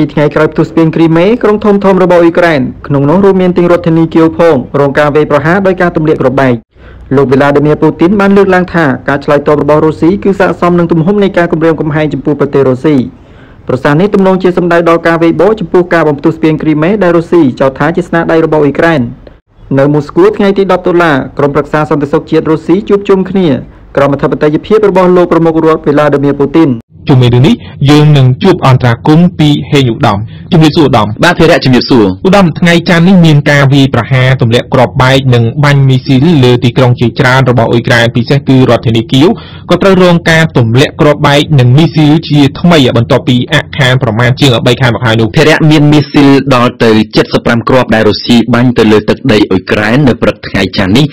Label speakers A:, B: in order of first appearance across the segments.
A: ពីថ្ងៃក្រោយផ្ទុះស្ពានគ្រីមេក្រុងធំធំរបស់អ៊ុយក្រែនក្នុងនោះរួមមានទាំងរដ្ឋធានីគៀវផងរងការវាយប្រហារដោយការទម្លាក់គ្រាប់បែកលោកវីឡាឌីមៀពូទីនបានលើកឡើងថាការឆ្លើយតបរបស់រុស្ស៊ីគឺស័ក្តិសមនឹងទំហំនៃការគម្រាមកំហែងចំពោះប្រទេសរុស្ស៊ីប្រសាសន៍នេះទំនងជាសម្ដៅដល់ការវាយបោចំពោះការបំផ្ទុះស្ពានគ្រីមេដែលរុស្ស៊ីចោទថាជាស្នាដៃរបស់អ៊ុយក្រែននៅមូស្គូថ្ងៃទី10ដុល្លារក្រុមប្រឹក្សាសន្តិសុខជាតិរុស្ស៊ីជួបជុំគ្នាក្រមអធិបតេយ្យភាពរបស់លោកប្រមុខរដ្ឋវីឡាឌីមៀពូទីន
B: ជុំវិញរឿងនេះយើងនឹងជួបអន្តរាគមន៍ពីហេងឧត្តមជំរាបសួរឧត្តម
C: បាទភារៈជំរាបសួរ
B: ឧត្តមថ្ងៃច័ន្ទនេះមានការវាយប្រហារទម្លាក់គ្រាប់បែកនិងបាញ់មីស៊ីលលើទីក្រុងជាច្រើនរបស់អ៊ុយក្រែនពិសេសគឺរដ្ឋធានីគៀវក៏ត្រូវរងការទម្លាក់គ្រាប់បែកនិងមីស៊ីលជាថ្មីបន្ទាប់ពីអខានប្រមាណជាង3ខែមកហើយនោះ
C: ភារៈមានមីស៊ីលដល់ទៅ75គ្រាប់ដែលរុស្ស៊ីបាញ់ទៅលើទឹកដីអ៊ុយក្រែននៅព្រឹកថ្ងៃច័ន្ទនេះ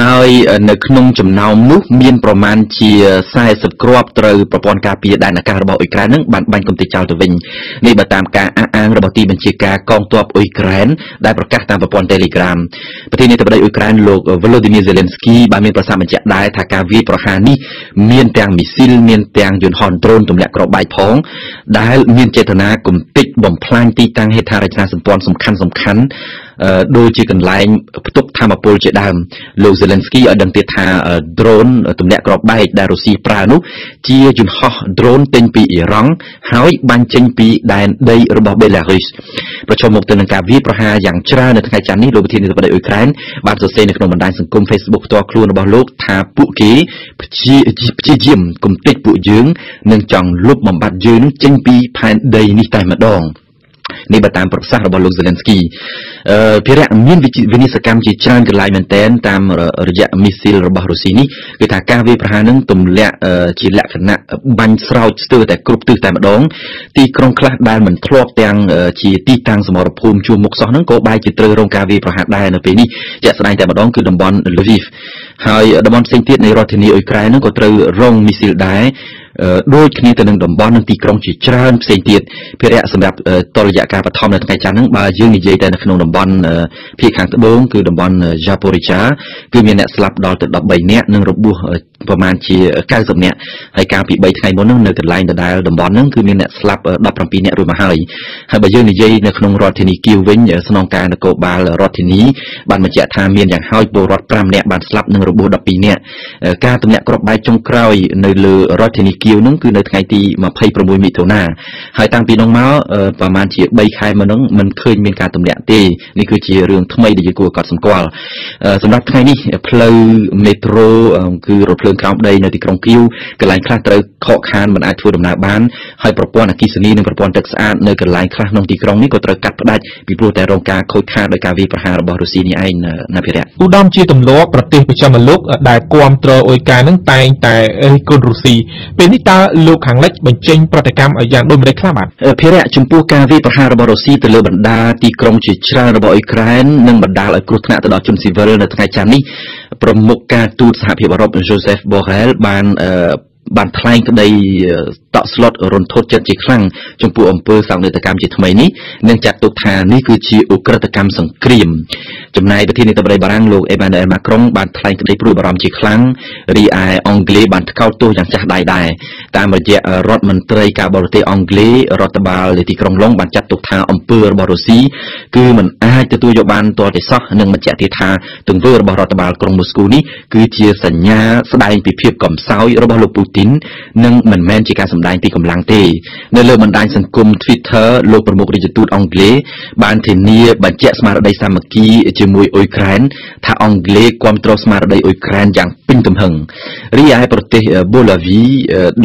C: ហើយនៅក្នុងចំណោមនោះមានប្រមាណជា40គ្រាប់ត្រូវប្រព័ន្ធការពារដែនអាកាសរបស់អ៊ុយក្រែននឹងបានបាញ់កំទេចចោលទៅវិញនេះបើតាមការអះអាងរបស់ទីបញ្ជាការកងទ័ពអ៊ុយក្រែនដែលប្រកាសតាមប្រព័ន្ធ Telegram ប្រធានាធិបតីអ៊ុយក្រែនលោក Volodymyr Zelensky បានមានប្រសាសន៍បញ្ជាក់ដែរថាការវាយប្រហារនេះមានទាំងមីស៊ីលមានទាំងយន្តហោះដ្រូនទម្លាក់គ្រាប់បែកផងដែលមានចេតនាគំទេចបំផ្លាញទីតាំងហេដ្ឋារចនាសម្ព័ន្ធសំខាន់សំខាន់ ដូចជាកន្លែងផ្ទុកធម្មពលជាដើមលោក Zelensky ឲ្យដឹងទៀតថា drone ទម្លាក់គ្រាប់បែកដែលរុស្ស៊ីប្រើនោះជាយន្តហោះ drone ទិញពីអ៊ីរ៉ង់ហើយបាញ់ចេញពីដែនដីរបស់បេឡារុសប្រឈមមុខទៅនឹងការវាយប្រហារយ៉ាងច្រើននៅថ្ងៃច័ន្ទនេះលោកប្រធានាធិបតីអ៊ុយក្រែនបានសរសេរនៅក្នុងបណ្ដាញសង្គម Facebook ផ្ទាល់ខ្លួនរបស់លោកថាពួកគេព្យាព្យាយាមគំទេចពួកយើងនិងចង់លុបបំបាត់យើងចេញពីផែនដីនេះតែម្ដង នេះបើតាមប្រសាសន៍របស់លោក Zelensky អឺភារៈមានវិនិស្សកម្មជាច្រើនកន្លែងមែនតែនតាមរយៈមីស៊ីលរបស់រុស្ស៊ីនេះគឺថាការវាយប្រហារនឹងទម្លាក់ជាលក្ខណៈបាញ់ស្រោចស្ទើរតែគ្រប់ទិសតែម្ដង ទីក្រុងខ្លះដែលមិនធ្លាប់ទាំងជាទីតាំងសមរភូមិជួរមុខសោះហ្នឹងក៏បែរជាត្រូវរងការវាយប្រហារដែរនៅពេលនេះជាក់ស្ដែងតែម្ដងគឺតំបន់ Lviv ហើយតំបន់ផ្សេងទៀតនៃរដ្ឋធានីអ៊ុយក្រែនហ្នឹងក៏ត្រូវរងមីស៊ីលដែរ ដូចគ្នាទៅនឹងតំបន់និងទីក្រុងជាច្រើនផ្សេងទៀតភារៈសម្រាប់តរយៈការបឋមនៅថ្ងៃច័ន្ទហ្នឹងបើយើងនិយាយតែនៅក្នុងតំបន់ភាគខាងត្បូងគឺតំបន់ Zaporizhzhia គឺមានអ្នកស្លាប់ដល់ទៅ13នាក់និងរបួសប្រមាណជា90នាក់ហើយកាលពី3ថ្ងៃមុនហ្នឹងនៅកន្លែងដដែលតំបន់ហ្នឹងគឺមានអ្នកស្លាប់17នាក់រួចមកហើយហើយបើយើងនិយាយនៅក្នុងរដ្ឋធានីគៀវវិញស្នងការនគរបាលរដ្ឋធានីបានបញ្ជាក់ថាមានយ៉ាងហោចពលរដ្ឋ5នាក់បានស្លាប់និងរបួស12នាក់ការទម្លាក់គ្រាប់បែកចុងក្រោយនៅលើរដ្ឋធានីគៀវហ្នឹងគឺនៅថ្ងៃទី26មិថុនាហើយតាំងពីនោះមកប្រហែលជា3ខែមុនហ្នឹងមិនឃើញមានការទម្លាក់ទេនេះគឺជារឿងថ្មីដែលយើងគួរកត់សម្គាល់សម្រាប់ថ្ងៃនេះផ្លូវមេត្រូ គឺរថភ្លើងក្រោមដីនៅទីក្រុងគៀវកន្លែងខ្លះត្រូវខកខានមិនអាចធ្វើដំណើរបានហើយប្រព័ន្ធអគ្គិសនីនិងប្រព័ន្ធទឹកស្អាតនៅកន្លែងខ្លះក្នុងទីក្រុងនេះក៏ត្រូវកាត់ផ្ដាច់ពីព្រោះតែរងការខូចខាតដោយការវាយប្រហាររបស់រុស្ស៊ីនេះឯងណាភិរៈ
B: ឧត្តមជាទម្លាប់ប្រទេសប្រចាំលោកដែលគ្រប់គ្រងអ៊ុយការនឹងតែងតែរិះគន់រុស្ស៊ីពេលនេះតើលោកខាងលិចបញ្ចេញប្រតិកម្មឲ្យយ៉ាងដូចម្តេចខ្លះបាទ
C: ភារៈចំពោះការវាយប្រហាររបស់រុស្ស៊ីទៅលើបណ្ដាទីក្រុងជាច្រើនរបស់អ៊ុយក្រែននិងបណ្ដាលឲ្យគ្រោះថ្នាក់ទៅដល់ជនស៊ីវិលនៅថ្ងៃច័ន្ទនេះប្រមុខការទូតសហភាពអឺរ៉ុប Joseph Borrell បាន បានថ្លែងក្តីតក់ស្លុតរន្ធត់ចិត្តជាខ្លាំងចំពោះអំពើសោកនាដកម្មជាថ្មីនេះនិងចាត់ទុកថានេះគឺជាឧក្រិដ្ឋកម្មសង្គ្រាមចំណែកប្រធានាធិបតីបារាំងលោកអេម៉ានូអែលម៉ាក្រុងបានថ្លែងក្តីព្រួយបារម្ភជាខ្លាំងរីឯអង់គ្លេសបានថ្កោលទោសយ៉ាងចាស់ដៃដែរតាមរយៈរដ្ឋមន្ត្រីការបរទេសអង់គ្លេសរដ្ឋបាលនៃទីក្រុងឡុងបានចាត់ទុកថាអំពើរបស់រុស្ស៊ីគឺមិនអាចទទួលយកបានទាល់តែសោះនិងបញ្ជាក់ទៀតថាទង្វើរបស់រដ្ឋបាលក្រុងមូស្គូនេះគឺជាសញ្ញាស្ដែងពីភាពកំសោយរបស់លោកពូទីននិងមិនមែនជាការសម្ដែងពីកម្លាំងទេ នៅលើបណ្ដាញសង្គម Twitter លោកប្រមុខរាជទូតអង់គ្លេសបានធានាបញ្ជាក់ស្មារតីសាមគ្គីជាមួយអ៊ុយក្រែនថាអង់គ្លេសគ្រប់គ្រងស្មារតីអ៊ុយក្រែនយ៉ាង ពេញទំហឹងរីឯប្រទេសបូឡាវី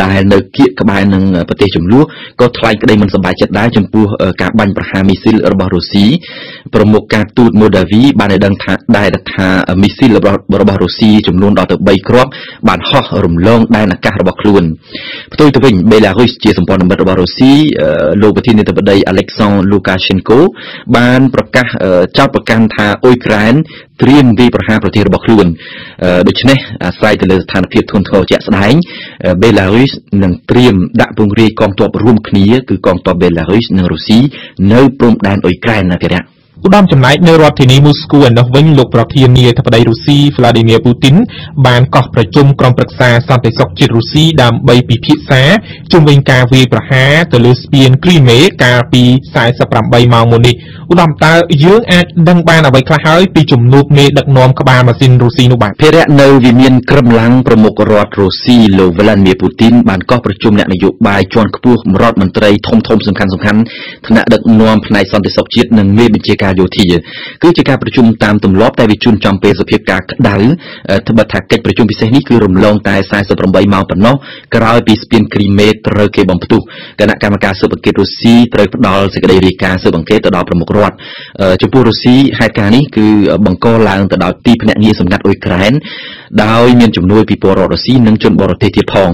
C: ដែលនៅគៀកក្បែរនឹងប្រទេសចំនួនក៏ថ្លែងក្តីមិនសប្បាយចិត្តដែរចំពោះការបាញ់ប្រហារមីស៊ីលរបស់រុស្ស៊ីប្រមុខការទូតម៉ូដាវីបានឲ្យដឹងថាដែរថាមីស៊ីលរបស់រុស្ស៊ីចំនួនដល់ទៅ3គ្រាប់បានហោះរំលងដែនអាកាសរបស់ខ្លួនផ្ទុយទៅវិញបេឡារុសជាសម្ព័ន្ធមិត្តរបស់រុស្ស៊ីលោកប្រធានាធិបតី Alexander Lukashenko បានប្រកាសចោទប្រកាន់ថាអ៊ុយក្រែនត្រៀមវាយប្រហារប្រទេសរបស់ខ្លួនដូច្នេះអាស្រ័យទៅលើស្ថានភាពធ្ងន់ធ្ងរជាក់ស្ដែងបេឡារុសនឹងត្រៀមដាក់ពង្រាយកងទ័ពរួមគ្នាគឺកងទ័ពបេឡារុសនិងរុស្ស៊ីនៅព្រំដែនអ៊ុយក្រែនណាភិរៈ
B: ឧត្តមចំណែកនៅរដ្ឋធានីមូស្គូឯនោះវិញលោកប្រធានាធិបតីរុស្ស៊ី Vladimir Putin បានកោះប្រជុំក្រុមប្រឹក្សាសន្តិសុខជាតិរុស្ស៊ីដើម្បីពិភាក្សាជុំវិញការវាយប្រហារទៅលើស្ពានគ្រីមេកាលពី48ម៉ោងមុននេះឧត្តមតើយើងអាចដឹងបានអ្វីខ្លះហើយពីជំនួបមេដឹកនាំក្បាលម៉ាស៊ីនរុស្ស៊ីនោះបាទ
C: ភារៈនៅវិមានក្រមឡាំងប្រមុខរដ្ឋរុស្ស៊ីលោក Vladimir Putin បានកោះប្រជុំអ្នកនយោបាយជាន់ខ្ពស់រដ្ឋមន្ត្រីធំធំសំខាន់សំខាន់ថ្នាក់ដឹកនាំផ្នែកសន្តិសុខជាតិនិងមេបញ្ជាការយោធាគឺជាការប្រជុំតាមទម្លាប់តែវាជួនចំពេលសភាពការក្តៅត្បិតថាកិច្ចប្រជុំពិសេសនេះគឺរំលងតែ48ម៉ោងប៉ុណ្ណោះក្រោយពីស្ពានគ្រីមេត្រូវគេបំផ្ទុះគណៈកម្មការស៊ើបអង្កេតរុស្ស៊ីត្រូវផ្ដល់សេចក្តីរាយការណ៍ស៊ើបអង្កេតទៅដល់ប្រមុខរដ្ឋចំពោះរុស្ស៊ីហេតុការណ៍នេះគឺបង្កឡើងទៅដោយទីភ្នាក់ងារសម្ងាត់អ៊ុយក្រែនដោយមានជំនួយពីពលរដ្ឋរុស្ស៊ីនិងជនបរទេសទៀតផង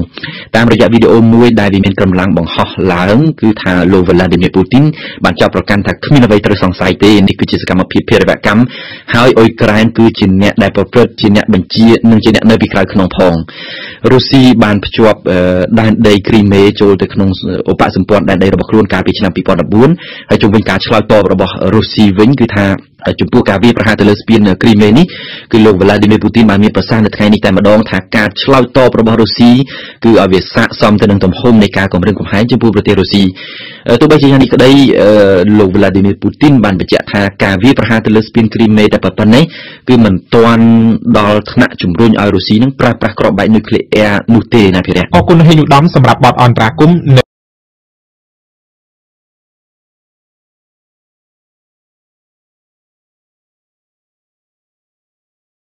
C: តាមរយៈវីដេអូមួយដែលវាមានកម្លាំងបង្ហោះឡើងគឺថាលោក Vladimir Putin បានចាប់ប្រកាន់ថាគ្មានអ្វីត្រូវសង្ស័យទេនេះគឺជាសកម្មភាពភេរវកម្មហើយអ៊ុយក្រែនគឺជាអ្នកដែលប្រព្រឹត្តជាអ្នកបញ្ជានិងជាអ្នកនៅពីក្រៅខ្នងផងរុស្ស៊ីបានភ្ជាប់ដែនដីគ្រីមេចូលទៅក្នុងឧបសម្ព័ន្ធដែនដីរបស់ខ្លួនកាលពីឆ្នាំ2014ហើយជុំវិញការឆ្លើយតបរបស់រុស្ស៊ីវិញគឺថា ចំពោះការវាយប្រហារទៅលើស្ពានគ្រីមេនេះគឺលោក Vladimir Putin បានមានប្រសាសន៍នៅថ្ងៃនេះតែម្ដងថាការឆ្លើយតបរបស់រុស្ស៊ីគឺឲ្យវាស័ក្តិសមទៅនឹងទំហំនៃការគម្រាមកំហែងចំពោះប្រទេសរុស្ស៊ីទោះបីជាយ៉ាងនេះក្តីលោក Vladimir Putin បានបញ្ជាក់ថាការវាយប្រហារទៅលើស្ពានគ្រីមេតែប៉ុណ្ណេះគឺមិនទាន់ដល់ថ្នាក់ជំរុញឲ្យរុស្ស៊ីនឹងប្រើប្រាស់គ្រាប់បែកនុយក្លេអ៊ែរនោះទេណាភិរិយ
B: អរគុណហេងឧត្តមសម្រាប់បទអន្តរាគមន៍